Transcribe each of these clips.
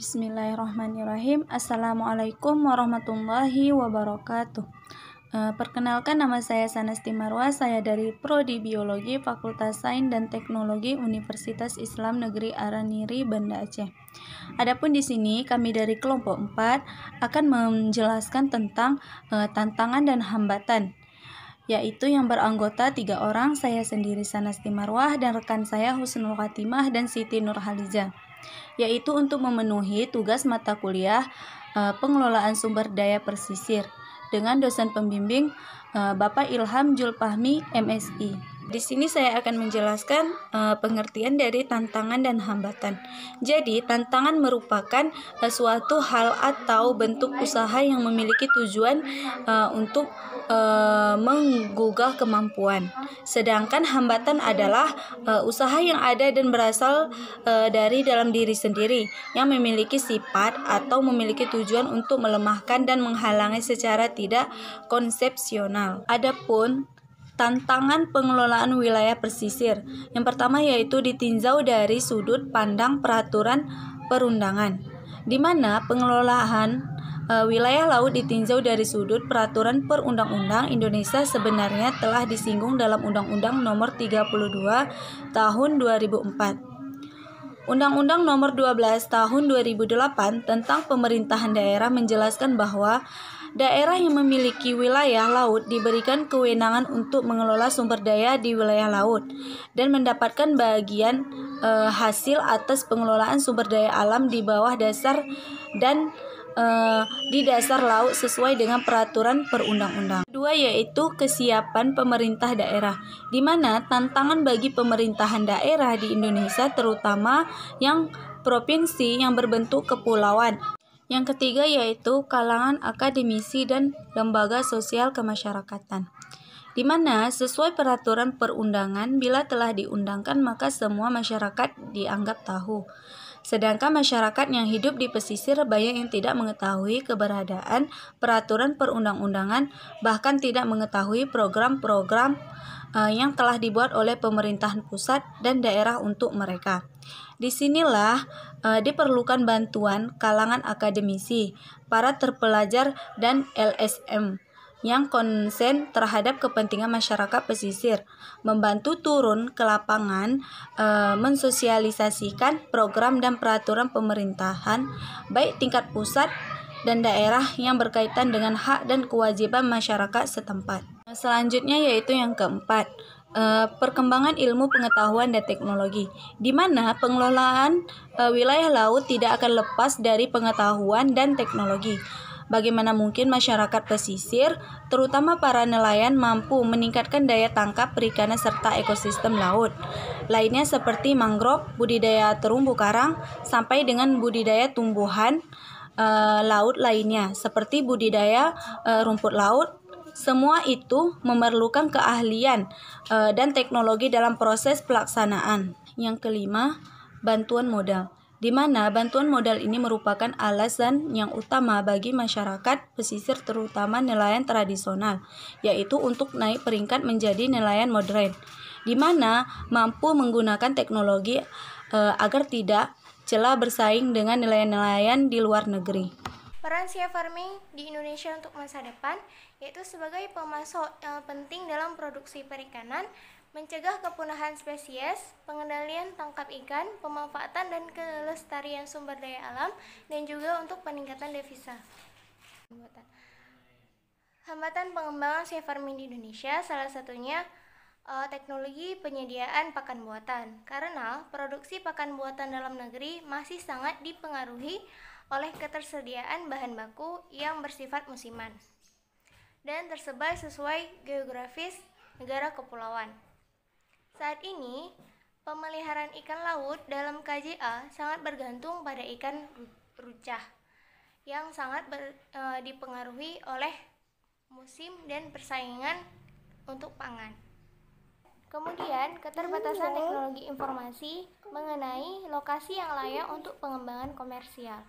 Bismillahirrahmanirrahim. Assalamualaikum warahmatullahi wabarakatuh. Uh, perkenalkan nama saya Sanasti Marwa, saya dari Prodi Biologi Fakultas Sains dan Teknologi Universitas Islam Negeri Araniri, Banda Aceh. Adapun di sini kami dari kelompok 4 akan menjelaskan tentang uh, tantangan dan hambatan yaitu yang beranggota tiga orang, saya sendiri Sanasti Marwah dan rekan saya Husnul Khatimah dan Siti Nurhaliza, yaitu untuk memenuhi tugas mata kuliah uh, pengelolaan sumber daya persisir dengan dosen pembimbing uh, Bapak Ilham Julpahmi MSI. Di sini saya akan menjelaskan uh, pengertian dari tantangan dan hambatan. Jadi, tantangan merupakan uh, suatu hal atau bentuk usaha yang memiliki tujuan uh, untuk uh, menggugah kemampuan. Sedangkan hambatan adalah uh, usaha yang ada dan berasal uh, dari dalam diri sendiri yang memiliki sifat atau memiliki tujuan untuk melemahkan dan menghalangi secara tidak konsepsional. Adapun tantangan pengelolaan wilayah pesisir. Yang pertama yaitu ditinjau dari sudut pandang peraturan perundangan, di mana pengelolaan e, wilayah laut ditinjau dari sudut peraturan perundang-undang Indonesia sebenarnya telah disinggung dalam Undang-Undang Nomor 32 Tahun 2004. Undang-Undang Nomor 12 Tahun 2008 tentang pemerintahan daerah menjelaskan bahwa Daerah yang memiliki wilayah laut diberikan kewenangan untuk mengelola sumber daya di wilayah laut dan mendapatkan bagian e, hasil atas pengelolaan sumber daya alam di bawah dasar dan e, di dasar laut sesuai dengan peraturan perundang-undang. Dua yaitu kesiapan pemerintah daerah, di mana tantangan bagi pemerintahan daerah di Indonesia terutama yang provinsi yang berbentuk kepulauan yang ketiga yaitu kalangan akademisi dan lembaga sosial kemasyarakatan. Di mana sesuai peraturan perundangan bila telah diundangkan maka semua masyarakat dianggap tahu. Sedangkan masyarakat yang hidup di pesisir banyak yang tidak mengetahui keberadaan peraturan perundang-undangan bahkan tidak mengetahui program-program uh, yang telah dibuat oleh pemerintahan pusat dan daerah untuk mereka. Di sinilah uh, diperlukan bantuan kalangan akademisi, para terpelajar, dan LSM yang konsen terhadap kepentingan masyarakat pesisir, membantu turun ke lapangan, e, mensosialisasikan program dan peraturan pemerintahan, baik tingkat pusat dan daerah yang berkaitan dengan hak dan kewajiban masyarakat setempat. Selanjutnya yaitu yang keempat, uh, perkembangan ilmu pengetahuan dan teknologi, di mana pengelolaan uh, wilayah laut tidak akan lepas dari pengetahuan dan teknologi. Bagaimana mungkin masyarakat pesisir, terutama para nelayan, mampu meningkatkan daya tangkap perikanan serta ekosistem laut lainnya seperti mangrove, budidaya terumbu karang, sampai dengan budidaya tumbuhan uh, laut lainnya seperti budidaya uh, rumput laut, semua itu memerlukan keahlian uh, dan teknologi dalam proses pelaksanaan. Yang kelima, bantuan modal di mana bantuan modal ini merupakan alasan yang utama bagi masyarakat pesisir terutama nelayan tradisional, yaitu untuk naik peringkat menjadi nelayan modern, di mana mampu menggunakan teknologi e, agar tidak celah bersaing dengan nelayan-nelayan di luar negeri. Peran sea farming di Indonesia untuk masa depan yaitu sebagai pemasok yang penting dalam produksi perikanan, mencegah kepunahan spesies, pengendalian tangkap ikan, pemanfaatan dan kelestarian sumber daya alam, dan juga untuk peningkatan devisa. Hambatan pengembangan sea farming di Indonesia salah satunya uh, teknologi penyediaan pakan buatan karena produksi pakan buatan dalam negeri masih sangat dipengaruhi oleh ketersediaan bahan baku yang bersifat musiman dan tersebar sesuai geografis negara kepulauan. Saat ini, pemeliharaan ikan laut dalam KJA sangat bergantung pada ikan rucah yang sangat ber, e, dipengaruhi oleh musim dan persaingan untuk pangan. Kemudian, keterbatasan teknologi informasi mengenai lokasi yang layak untuk pengembangan komersial.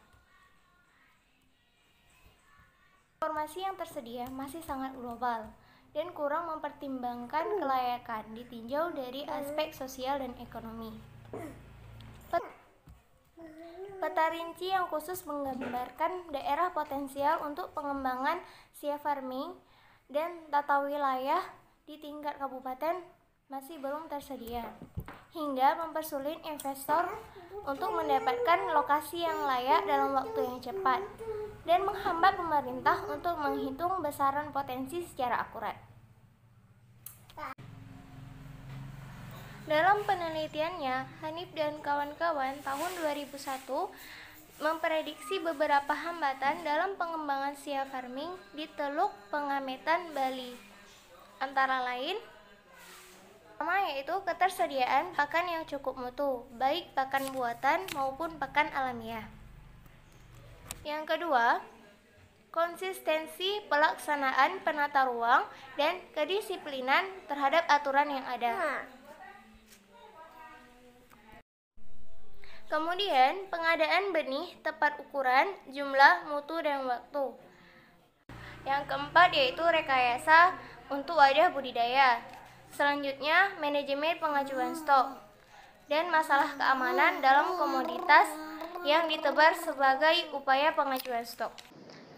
Informasi yang tersedia masih sangat global dan kurang mempertimbangkan kelayakan ditinjau dari aspek sosial dan ekonomi. Peta rinci yang khusus menggambarkan daerah potensial untuk pengembangan sia farming dan tata wilayah di tingkat kabupaten masih belum tersedia, hingga mempersulit investor untuk mendapatkan lokasi yang layak dalam waktu yang cepat, dan menghambat pemerintah untuk menghitung besaran potensi secara akurat. Dalam penelitiannya, Hanif dan kawan-kawan tahun 2001 memprediksi beberapa hambatan dalam pengembangan sia farming di Teluk Pengametan, Bali. Antara lain, pertama yaitu ketersediaan pakan yang cukup mutu, baik pakan buatan maupun pakan alamiah. Yang kedua, konsistensi pelaksanaan penata ruang dan kedisiplinan terhadap aturan yang ada. Kemudian, pengadaan benih tepat ukuran, jumlah, mutu, dan waktu. Yang keempat yaitu rekayasa untuk wadah budidaya. Selanjutnya, manajemen pengajuan stok dan masalah keamanan dalam komoditas yang ditebar sebagai upaya pengajuan stok.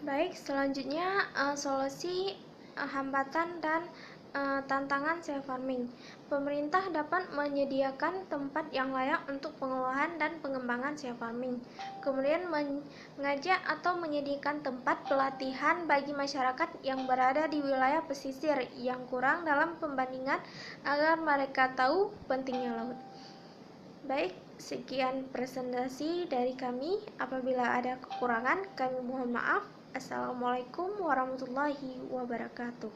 Baik, selanjutnya uh, solusi uh, hambatan dan uh, tantangan self farming. Pemerintah dapat menyediakan tempat yang layak untuk pengolahan dan pengembangan self farming. Kemudian mengajak atau menyediakan tempat pelatihan bagi masyarakat yang berada di wilayah pesisir yang kurang dalam pembandingan agar mereka tahu pentingnya laut. Baik, sekian presentasi dari kami. Apabila ada kekurangan, kami mohon maaf. Assalamualaikum warahmatullahi wabarakatuh.